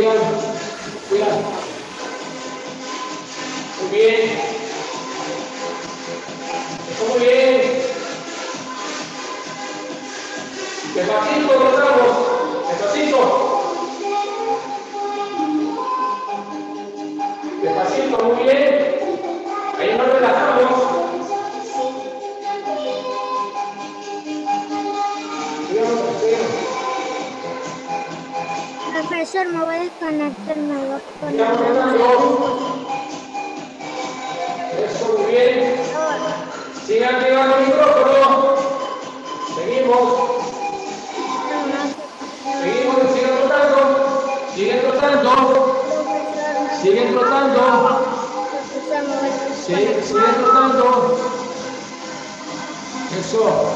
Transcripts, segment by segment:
Sigan. Sigan. Muy bien. Muy bien. Despacito, tratamos. Despacito. Despacito, muy bien. Ahí nos relajamos. Me voy a desconectar, la relajando. Eso, muy bien. Sigan activando el micrófono. Seguimos. Seguimos, siguen trotando. Siguen trotando. Siguen trotando. Siguen trotando. Eso.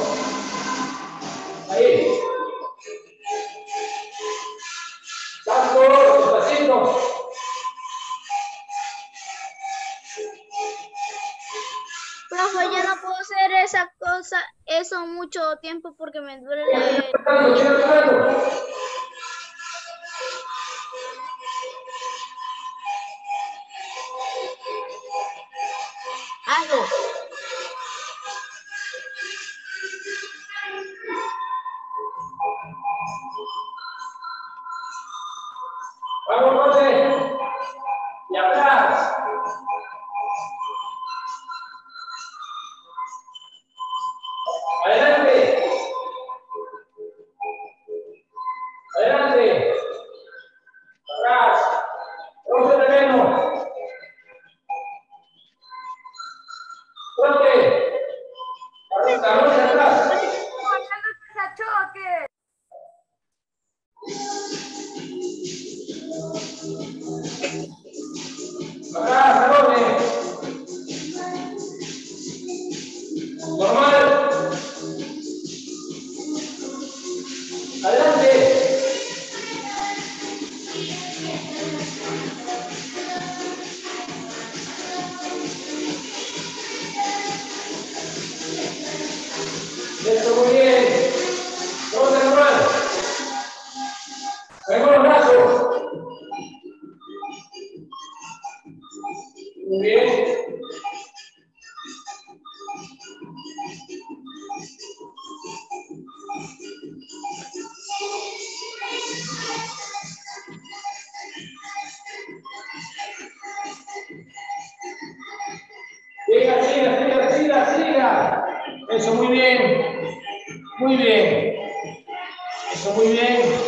No puedo hacer esa cosa, eso mucho tiempo porque me duele. Siga, siga, siga, siga, siga. Eso, muy bien. Muy bien. Eso, muy bien.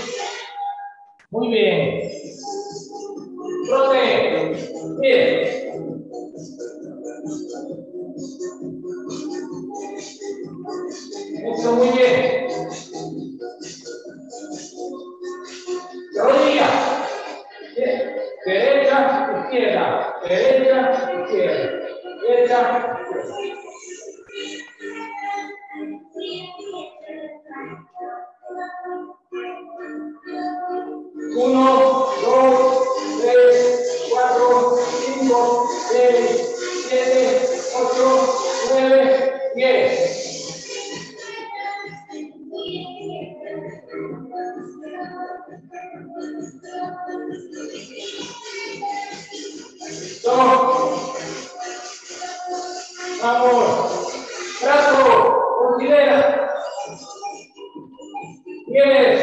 Diez,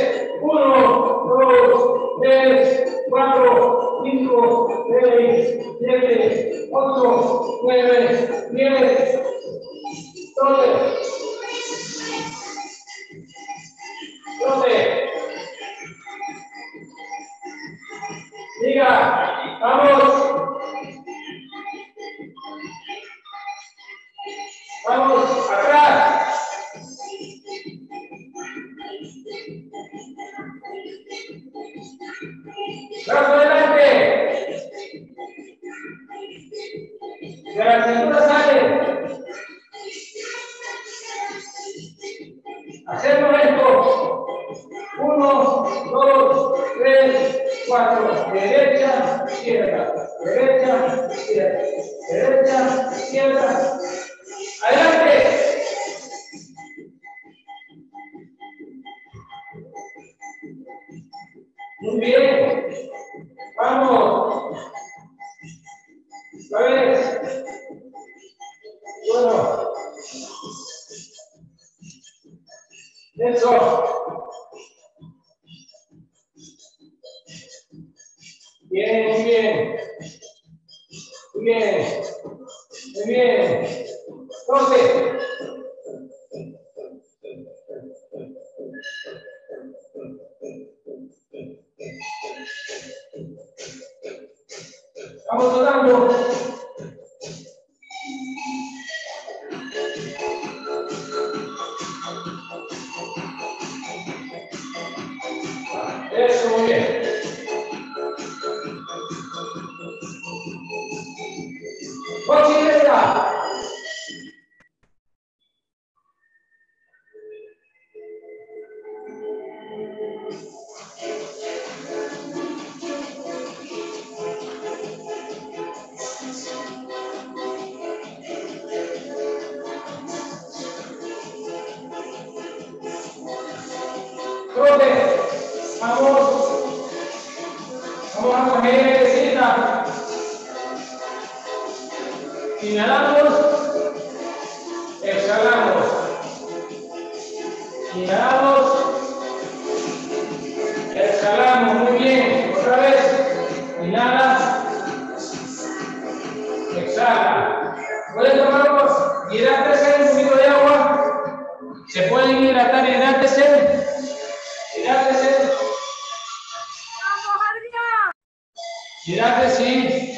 Brazo adelante. De Trote, vamos. Vamos a coger el Inhalamos. Mirad de sí.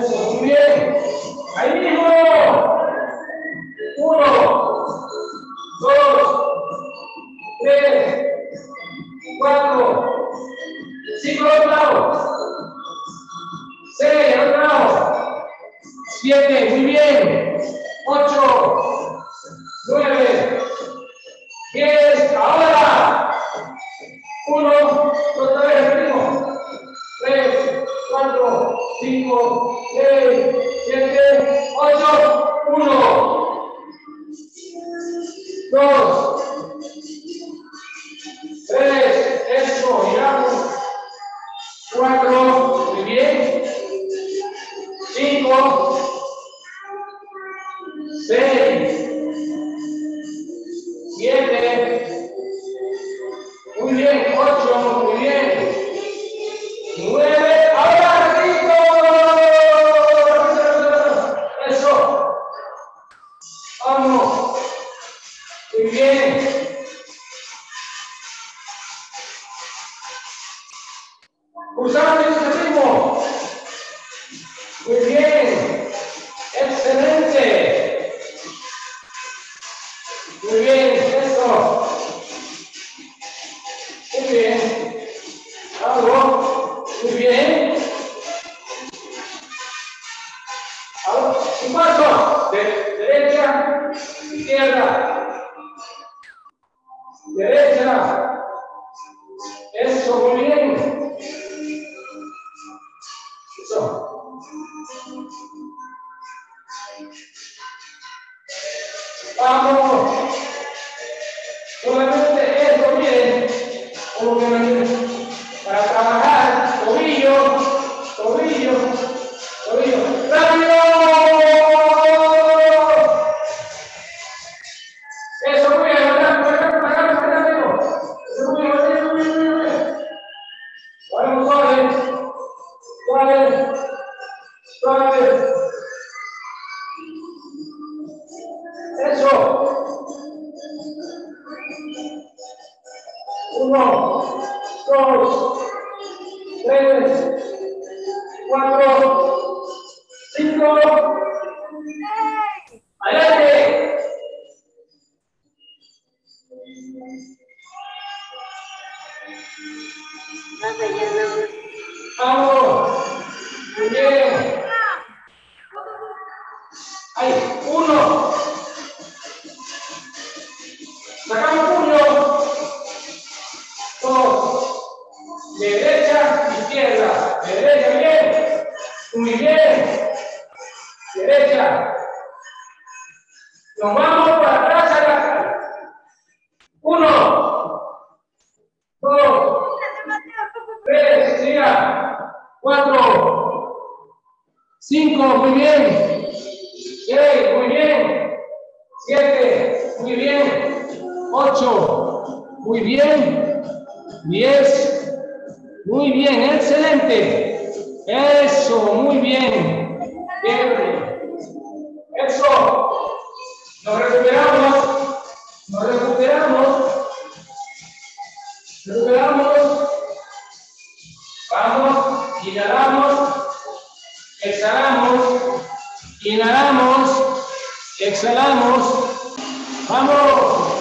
Jesús. Muy bien. Ahí. Porque Aí, Siete. Muy bien. Ocho. Muy bien. Diez. Muy bien. Excelente. Eso. Muy bien. Bien. Eso. Nos recuperamos. Nos recuperamos. Recuperamos. Vamos. Inhalamos. Exhalamos. Inhalamos. Exhalamos. ¡Vamos!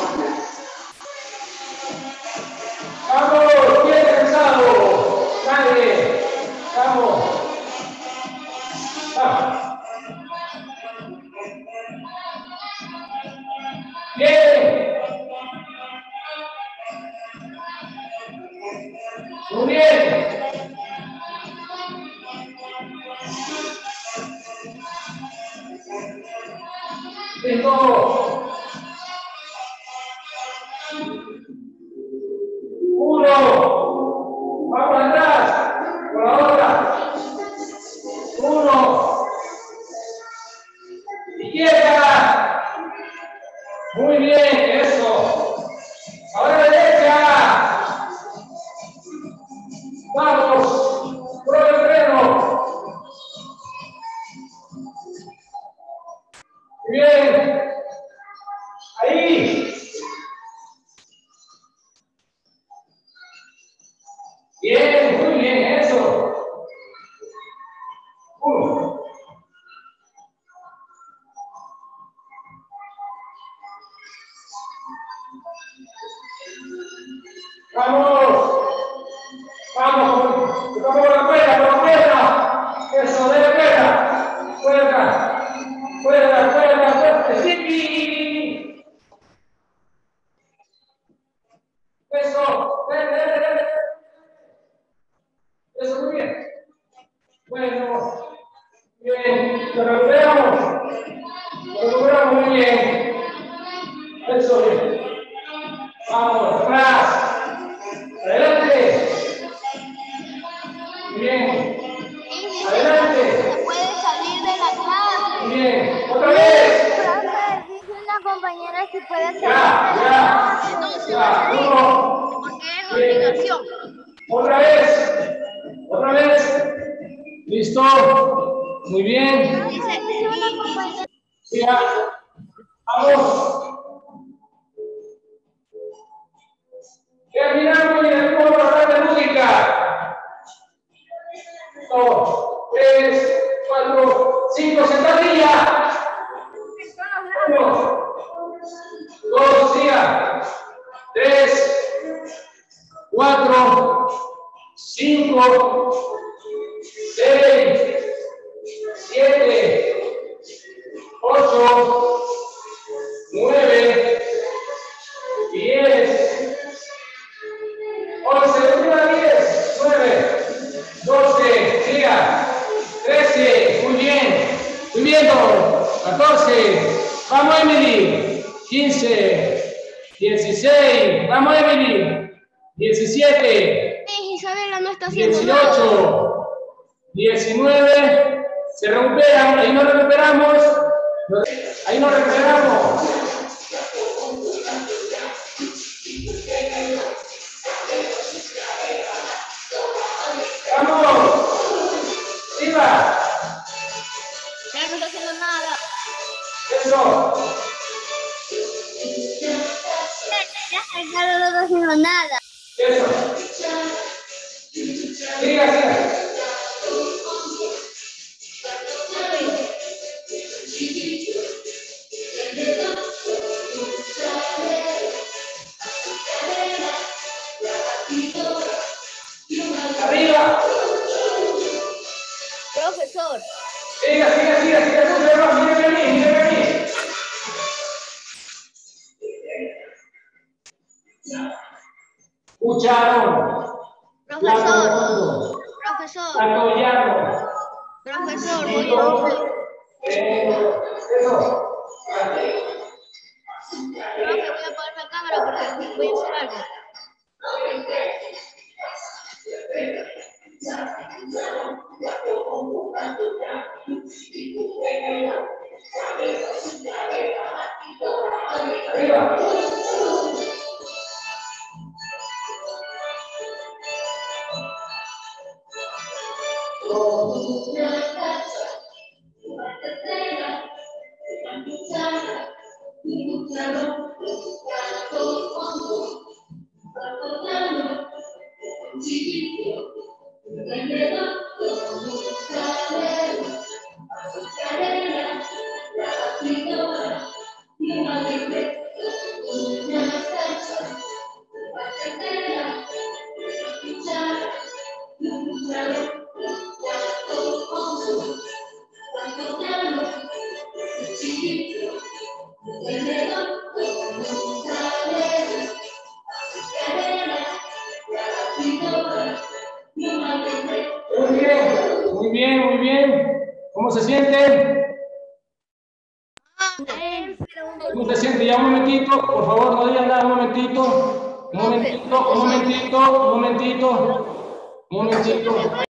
locura muy bien. Eso. Terminamos. 14. Vamos, Emily. 15. 16. Vamos, Emily. 17. Isabela no está haciendo 18. 19. Se recuperan. Ahí nos recuperamos. Ahí nos recuperamos. ¡Vamos! ¡Viva! ¡Eso! Ya no está haciendo nada. Cucharón. Profesor. Profesor. Llano. Profesor. Bien. Eh, Eso. Profe, voy a apagar la cámara porque voy a hacer algo. Arriba. Por favor, nada, un momentito. Un momentito, un momentito, un momentito. Un momentito.